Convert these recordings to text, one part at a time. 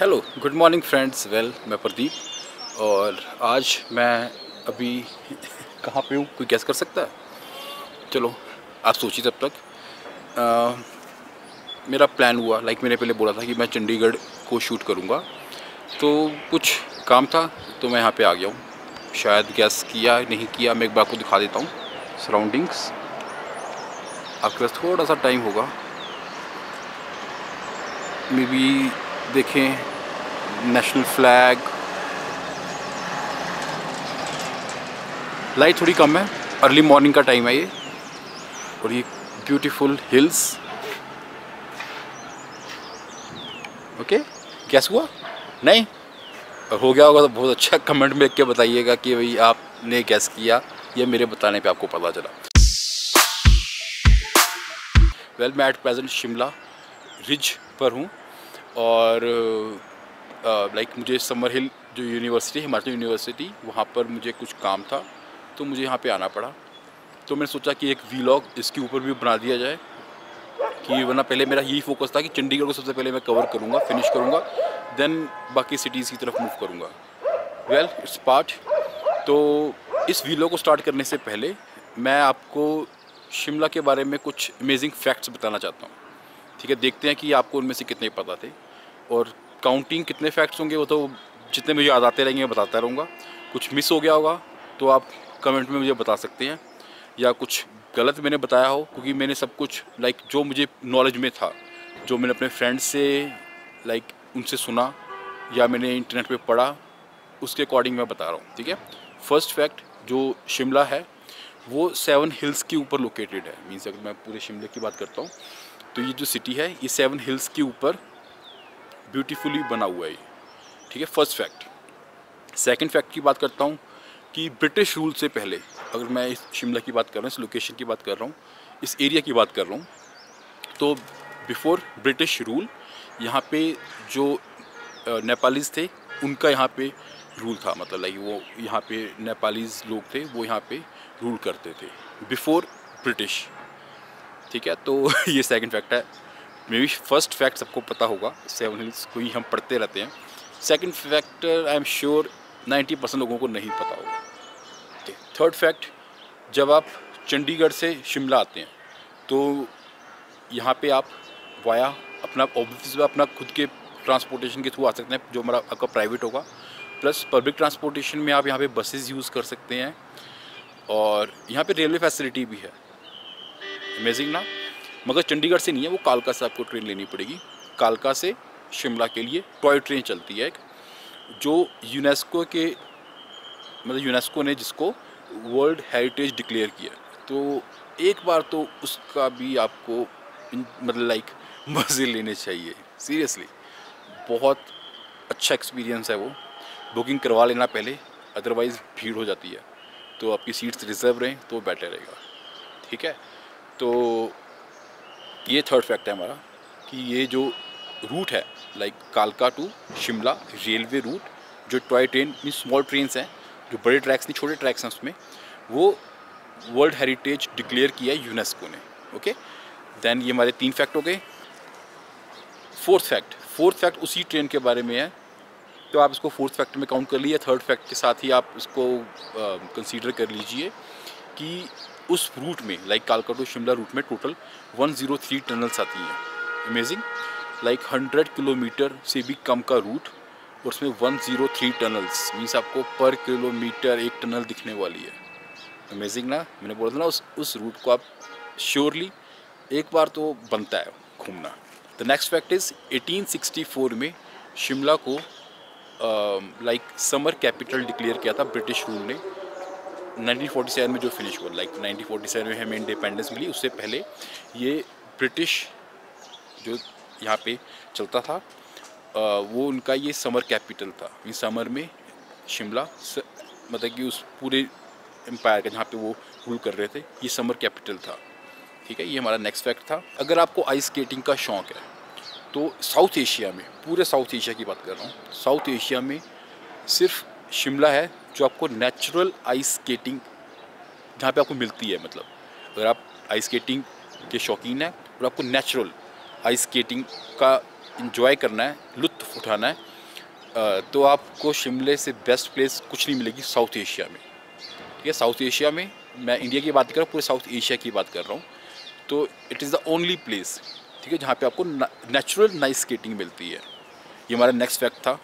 Hello good morning friends well मैं प्रदीप और आज मैं अभी कहाँ पे हूँ? कोई गैस कर सकता है? चलो आप सोचिए तब तक। आ, मेरा प्लान हुआ लाइक मैंने पहले बोला था कि मैं चंडीगढ़ को शूट करूँगा। तो कुछ काम था तो मैं यहाँ पे आ गया हूँ। शायद गैस किया नहीं किया मैं एक बार को दिखा देता हूँ। सराउंडिंग्स आपके पास थोड़ा सा टाइम होगा। मे बी देखें नेशनल फ्लैग। लाइट थोड़ी कम है, अर्ली मॉर्निंग का टाइम है ये। और ये ब्यूटीफुल हिल्स। ओके कैस हुआ? नहीं? और हो गया होगा तो बहुत अच्छा कमेंट में लिख के बताइएगा कि भाई आपने गैस किया। ये मेरे बताने पे आपको पता चला। वेल मैं एट प्रेजेंट शिमला रिज पर हूँ। और लाइक मुझे समर हिल जो यूनिवर्सिटी है हिमाचल यूनिवर्सिटी वहाँ पर मुझे कुछ काम था तो मुझे यहाँ पे आना पड़ा। तो मैंने सोचा कि एक वीलॉग इसके ऊपर भी बना दिया जाए, कि वरना पहले मेरा यही फोकस था कि चंडीगढ़ को सबसे पहले मैं कवर करूँगा फिनिश करूँगा देन बाकी सिटीज़ की तरफ़ मूव करूँगा। वेल इट्स पार्ट तो इस वीलॉग को स्टार्ट करने से पहले मैं आपको शिमला के बारे में कुछ अमेजिंग फैक्ट्स बताना चाहता हूँ। ठीक है, देखते हैं कि आपको उनमें से कितने पता थे, और काउंटिंग कितने फैक्ट्स होंगे वो तो जितने मुझे याद आते रहेंगे, मैं बताता रहूँगा। कुछ मिस हो गया होगा तो आप कमेंट में मुझे बता सकते हैं। या कुछ गलत मैंने बताया हो, क्योंकि मैंने सब कुछ लाइक जो मुझे नॉलेज में था, जो मैंने अपने फ्रेंड्स से लाइक उनसे सुना, या मैंने इंटरनेट पे पढ़ा, उसके अकॉर्डिंग मैं बता रहा हूँ, ठीक है? फ़र्स्ट फैक्ट जो शिमला है, वो सेवन हिल्स के ऊपर लोकेटेड है। मीन्स अगर मैं पूरे शिमले की बात करता हूँ तो ये जो सिटी है, ये सेवन हिल्स के ऊपर ब्यूटीफुली बना हुआ है ठीक है फ़र्स्ट फैक्ट सेकंड फैक्ट की बात करता हूँ कि ब्रिटिश रूल से पहले, अगर मैं इस शिमला की बात कर रहा हूँ, इस लोकेशन की बात कर रहा हूँ, इस एरिया की बात कर रहा हूँ तो बिफोर ब्रिटिश रूल यहाँ पे जो नेपालीज थे, उनका यहाँ पे रूल था। मतलब लाइक वो यहाँ पे नेपालीज लोग थे, वो यहाँ पे रूल करते थे। बिफोर ब्रिटिश ठीक है तो ये सेकंड फैक्ट है। मे बी फ़र्स्ट फैक्ट सबको पता होगा सेवन हिल्स को ही हम पढ़ते रहते हैं। Second factor I am sure 90 percent लोगों को नहीं पता होगा। थर्ड फैक्ट जब आप चंडीगढ़ से शिमला आते हैं तो यहाँ पे आप वाया अपना ऑब्वियस अपना खुद के ट्रांसपोर्टेशन के थ्रू आ सकते हैं, जो हमारा आपका प्राइवेट होगा। प्लस पब्लिक ट्रांसपोर्टेशन में आप यहाँ पे बसेस यूज़ कर सकते हैं। और यहाँ पे रेलवे फैसिलिटी भी है। अमेजिंग ना? मगर चंडीगढ़ से नहीं है, वो कालका से आपको ट्रेन लेनी पड़ेगी। कालका से शिमला के लिए टॉय ट्रेन चलती है एक, जो यूनेस्को के मतलब यूनेस्को ने जिसको वर्ल्ड हेरिटेज डिक्लेयर किया। तो एक बार तो उसका भी आपको मतलब लाइक मज़े लेने चाहिए, सीरियसली। बहुत अच्छा एक्सपीरियंस है वो। बुकिंग करवा लेना पहले, अदरवाइज़ भीड़ हो जाती है। तो आपकी सीट्स रिज़र्व रहें तो बेटर रहेगा। ठीक है? तो ये थर्ड फैक्ट है हमारा कि ये जो रूट है लाइक कालका टू शिमला रेलवे रूट जो toy train mean small trains हैं, जो बड़े ट्रैक्स नहीं, छोटे ट्रैक्स हैं उसमें, वो वर्ल्ड हेरिटेज डिक्लेयर किया है यूनेस्को ने ओके देन ये हमारे तीन फैक्ट हो गए। फोर्थ फैक्ट फोर्थ फैक्ट उसी ट्रेन के बारे में है। तो आप इसको फोर्थ फैक्ट में काउंट कर लीजिए थर्ड फैक्ट के साथ ही आप इसको कंसीडर कर लीजिए कि उस रूट में लाइक कालका टू शिमला रूट में टोटल 103 टनल्स आती हैं। अमेजिंग लाइक 100 किलोमीटर से भी कम का रूट और उसमें 103 टनल्स मीन्स आपको पर किलोमीटर एक टनल दिखने वाली है। अमेजिंग ना? मैंने बोला था ना, उस उस रूट को आप श्योरली एक बार तो बनता है घूमना। द नेक्स्ट फैक्ट इज़ 1864 में शिमला को लाइक समर कैपिटल डिक्लेयर किया था ब्रिटिश रूल ने। 1947 में जो फिनिश हुआ लाइक 1947 में हमें इंडिपेंडेंस मिली, उससे पहले ये ब्रिटिश जो यहाँ पे चलता था वो उनका ये समर कैपिटल था। इन समर में शिमला मतलब कि उस पूरे एम्पायर का जहाँ पे वो रूल कर रहे थे, ये समर कैपिटल था। ठीक है, ये हमारा नेक्स्ट फैक्ट था। अगर आपको आइस स्केटिंग का शौक़ है तो साउथ एशिया में, पूरे साउथ एशिया की बात कर रहा हूँ साउथ एशिया में सिर्फ़ शिमला है जो आपको नेचुरल आइस स्केटिंग जहाँ पे आपको मिलती है मतलब। अगर आप आइस स्केटिंग के शौकीन हैं और आपको नेचुरल आइस स्केटिंग का इंजॉय करना है, लुत्फ़ उठाना है तो आपको शिमले से बेस्ट प्लेस कुछ नहीं मिलेगी साउथ एशिया में। ठीक है? साउथ एशिया में मैं इंडिया की बात कर रहा हूँ, पूरे साउथ एशिया की बात कर रहा हूँ। तो it is the only place ठीक है, जहाँ पे आपको नेचुरल नाइस स्केटिंग मिलती है। ये हमारा नेक्स्ट फैक्ट था।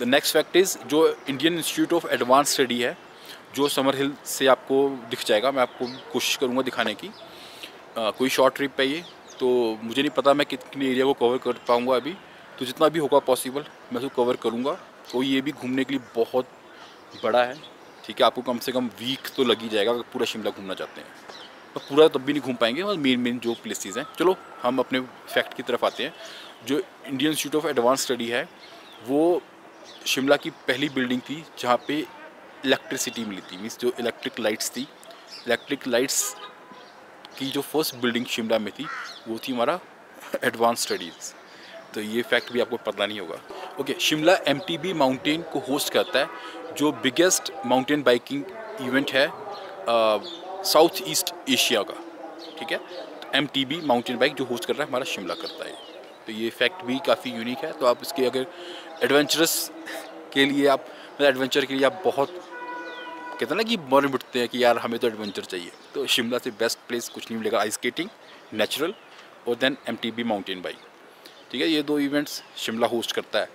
द नेक्स्ट फैक्ट इज़ जो Indian institute of advance study है जो समर हिल से आपको दिख जाएगा मैं आपको कोशिश करूँगा दिखाने की। आ, कोई शॉर्ट ट्रिप है ये तो मुझे नहीं पता मैं कितने एरिया को कवर कर पाऊँगा अभी। तो जितना भी होगा पॉसिबल मैं उसको कवर करूँगा। तो ये भी घूमने के लिए बहुत बड़ा है ठीक है? आपको कम से कम वीक तो लग ही जाएगा अगर पूरा शिमला घूमना चाहते हैं। और पूरा तब भी नहीं घूम पाएँगे और मेन मेन जो प्लेसेस हैं। चलो हम अपने फैक्ट की तरफ़ आते हैं। जो Indian institute of advance study है वो शिमला की पहली बिल्डिंग थी जहाँ पे इलेक्ट्रिसिटी मिली थी मीन्स जो इलेक्ट्रिक लाइट्स थी। इलेक्ट्रिक लाइट्स की जो फ़र्स्ट बिल्डिंग शिमला में थी वो थी हमारा एडवांस स्टडीज़ तो ये फैक्ट भी आपको पता नहीं होगा। Okay okay, Shimla MTB mountain को होस्ट करता है जो बिगेस्ट माउंटेन बाइकिंग इवेंट है साउथ ईस्ट एशिया का। ठीक है? एम माउंटेन बाइक जो होस्ट कर रहा है हमारा शिमला करता है। तो ये फैक्ट भी काफ़ी यूनिक है। तो आप इसके अगर एडवेंचरस के लिए आप मतलब एडवेंचर के लिए आप बहुत, कहते हैं ना कि मर मिटते हैं कि यार हमें तो एडवेंचर चाहिए। तो शिमला से बेस्ट प्लेस कुछ नहीं मिलेगा आइस स्केटिंग नेचुरल और देन एमटीबी माउंटेन बाइक ठीक है, ये दो इवेंट्स शिमला होस्ट करता है।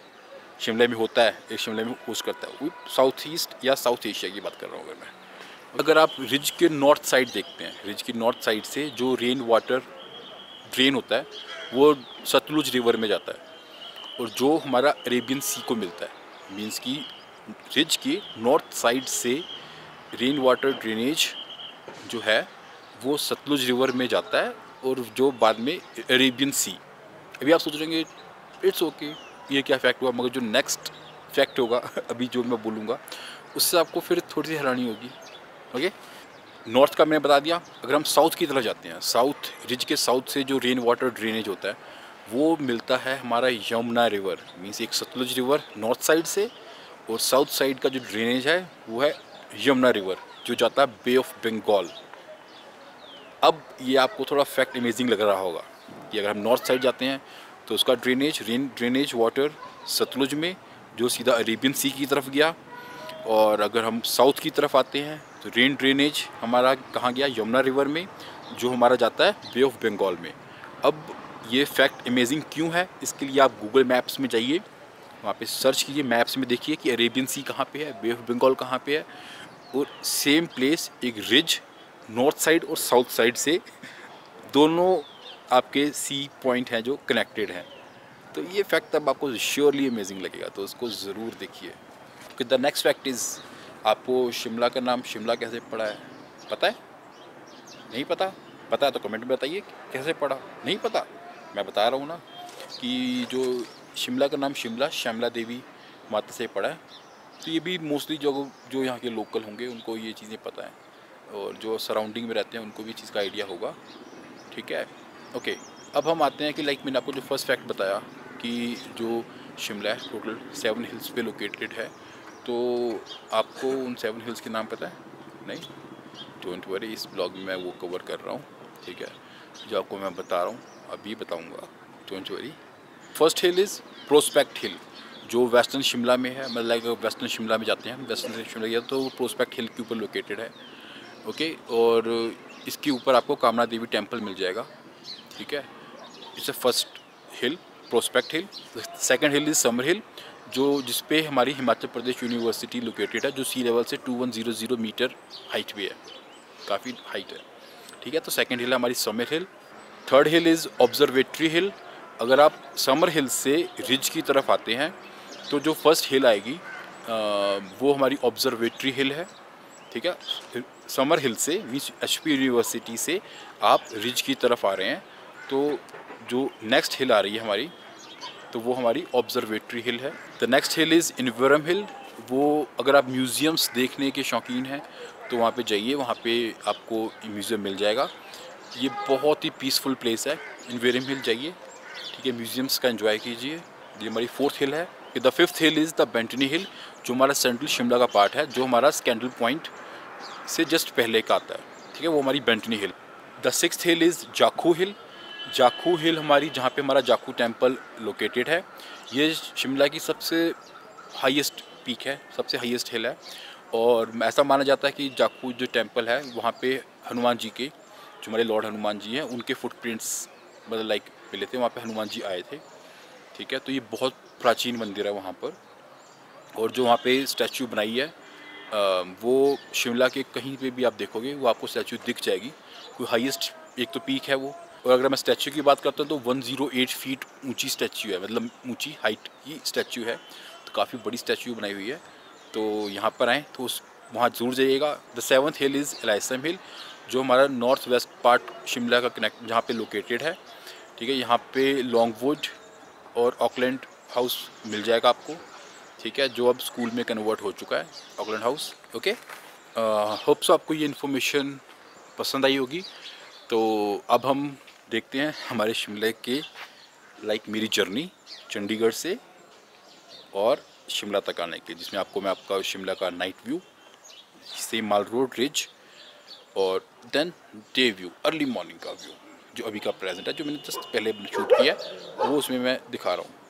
शिमला में होता है, एक शिमला में होस्ट करता है। साउथ ईस्ट या साउथ एशिया की बात कर रहा हूँ अगर मैं। अगर आप रिज के नॉर्थ साइड देखते हैं रिज की नॉर्थ साइड से जो रेन वाटर ड्रेन होता है, वो सतलुज रिवर में जाता है। और जो हमारा अरेबियन सी को मिलता है मीन्स की रिज के नॉर्थ साइड से रेन वाटर ड्रेनेज जो है, वो सतलुज रिवर में जाता है और जो बाद में अरेबियन सी। अभी आप सोच रहे इट्स ओके ये क्या फैक्ट हुआ? मगर जो नेक्स्ट फैक्ट होगा, अभी जो मैं बोलूँगा, उससे आपको फिर थोड़ी सी हैरानी होगी। ओके नॉर्थ का मैंने बता दिया। अगर हम साउथ की तरफ़ जाते हैं साउथ रिज के साउथ से जो रेन वाटर ड्रेनेज होता है वो मिलता है हमारा यमुना रिवर मीन्स एक सतलुज रिवर नॉर्थ साइड से और साउथ साइड का जो ड्रेनेज है, वो है यमुना रिवर, जो जाता है बे ऑफ़ बंगाल अब ये आपको थोड़ा फैक्ट अमेजिंग लग रहा होगा कि अगर हम नॉर्थ साइड जाते हैं तो उसका drainage rain drainage water Sutlej में, जो सीधा अरेबियन सी की तरफ़ गया और अगर हम साउथ की तरफ़ आते हैं तो रेन ड्रेनेज हमारा कहाँ गया? यमुना रिवर में, जो हमारा जाता है बे ऑफ़ बंगाल में. अब ये फैक्ट अमेजिंग क्यों है? इसके लिए आप गूगल मैप्स में जाइए। वहाँ पे सर्च कीजिए मैप्स में देखिए कि अरेबियन सी कहाँ पे है बे ऑफ़ बंगाल कहाँ पे है। और सेम प्लेस एक रिज नॉर्थ साइड और साउथ साइड से दोनों आपके सी पॉइंट हैं जो कनेक्टेड हैं। तो ये फैक्ट अब आपको श्योरली अमेजिंग लगेगा तो उसको ज़रूर देखिए। द नेक्स्ट फैक्ट इज़ आपको शिमला का नाम शिमला कैसे पड़ा है? पता है? नहीं पता? पता है तो कमेंट में बताइए कैसे पढ़ा नहीं पता? मैं बता रहा हूँ ना कि जो शिमला का नाम शिमला, श्यामला देवी माता से पड़ा है तो ये भी मोस्टली जो जो यहाँ के लोकल होंगे, उनको ये चीज़ें पता हैं। और जो सराउंडिंग में रहते हैं, उनको भी चीज़ का आइडिया होगा। ठीक है? ओके अब हम आते हैं कि लाइक मैंने आपको जो फ़र्स्ट फैक्ट बताया कि जो शिमला है टोटल सेवन हिल्स पे लोकेटेड है तो आपको उन सेवन हिल्स के नाम पता है? नहीं? डोंट वरी इस ब्लॉग में मैं वो कवर कर रहा हूँ। ठीक है? जो आपको मैं बता रहा हूँ। अभी बताऊँगा worry first hill is prospect hill जो वेस्टर्न शिमला में है। मतलब लाइक वेस्टर्न शिमला में जाते हैं वेस्टर्न शिमला गया तो प्रोस्पेक्ट हिल के ऊपर लोकेटेड है ओके और इसके ऊपर आपको कामना देवी टेंपल मिल जाएगा, ठीक है? It's a first hill prospect hill second hill is summer hill जो जिस पे हमारी हिमाचल प्रदेश यूनिवर्सिटी लोकेटेड है, जो सी लेवल से two one zero zero metre height पे है। काफ़ी हाइट है, ठीक है? तो सेकेंड हिल है हमारी summer hill third hill is observatory hill अगर आप समर हिल से रिज की तरफ़ आते हैं तो जो फ़र्स्ट हिल आएगी वो हमारी ऑब्जर्वेटरी हिल है, ठीक है? समर हिल से मीन्स एच यूनिवर्सिटी से आप रिज की तरफ़ आ रहे हैं तो जो नेक्स्ट हिल आ रही है हमारी तो वो हमारी ऑब्जर्वेटरी हिल है। The next hill is Inverarm hill वो अगर आप म्यूज़ियम्स देखने के शौकीन हैं तो वहाँ पे जाइए, वहाँ पे आपको म्यूज़ियम मिल जाएगा। ये बहुत ही पीसफुल प्लेस है। इनवेरम हिल जाइए। ठीक है म्यूज़ियम्स का एंजॉय कीजिए। ये हमारी फोर्थ हिल है। The fifth hill is the Bantony hill जो हमारा सेंट्रल शिमला का पार्ट है, जो हमारा स्कैंडल पॉइंट से जस्ट पहले का आता है। ठीक है, वो हमारी Bantony hill the six hill is Jakhu hill Jakhu hill हमारी, जहाँ पे हमारा जाखू टेंपल लोकेटेड है। ये शिमला की सबसे हाईएस्ट पीक है, सबसे हाईएस्ट हिल है। और ऐसा माना जाता है कि जाखू जो टेंपल है, वहाँ पे हनुमान जी के जो हमारे लॉर्ड हनुमान जी हैं, उनके फुटप्रिंट्स मतलब लाइक मिले थे, वहाँ पे हनुमान जी आए थे, ठीक है? तो ये बहुत प्राचीन मंदिर है वहाँ पर। और जो वहाँ पे स्टैचू बनाई है वो शिमला के कहीं पे भी आप देखोगे, वो आपको स्टैचू दिख जाएगी। कोई हाईएस्ट एक तो पीक है वो। और अगर मैं स्टैचू की बात करता हूँ तो 108 फीट ऊँची स्टैचू है मतलब ऊँची हाइट की स्टैचू है। तो काफ़ी बड़ी स्टैचू बनाई हुई है। तो यहाँ पर आएँ तो उस, वहाँ ज़रूर जाइएगा। The seventh hill is Elysium hill जो हमारा नॉर्थ वेस्ट पार्ट शिमला का कनेक्ट जहाँ पे लोकेटेड है, ठीक है, यहाँ पे लॉन्गवुड और ऑकलैंड हाउस मिल जाएगा आपको, ठीक है, जो अब स्कूल में कन्वर्ट हो चुका है ऑकलैंड हाउस ओके होप्स आपको ये इन्फॉर्मेशन पसंद आई होगी। तो अब हम देखते हैं हमारे शिमला के लाइक मेरी जर्नी चंडीगढ़ से और शिमला तक आने की, जिसमें आपको मैं आपका शिमला का night view same mall road ridge और then day view early morning का व्यू जो अभी का प्रेजेंट है, जो मैंने जस्ट पहले शूट किया है, वो उसमें मैं दिखा रहा हूँ।